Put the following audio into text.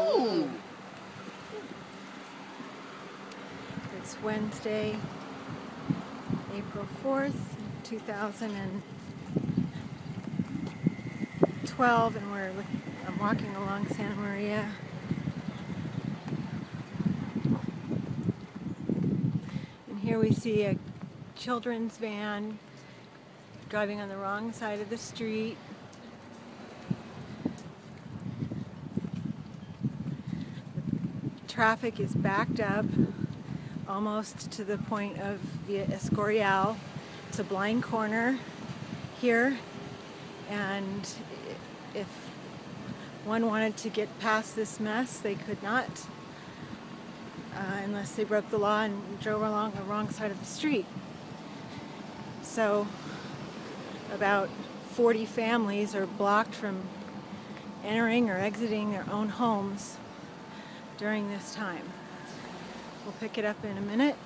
Ooh. It's Wednesday, April 4th, 2012, and we're I'm walking along Santa Maria. And here we see a children's van driving on the wrong side of the street. Traffic is backed up almost to the point of Via Escorial. It's a blind corner here, and if one wanted to get past this mess, they could not uh, unless they broke the law and drove along the wrong side of the street. So, about 40 families are blocked from entering or exiting their own homes during this time. We'll pick it up in a minute.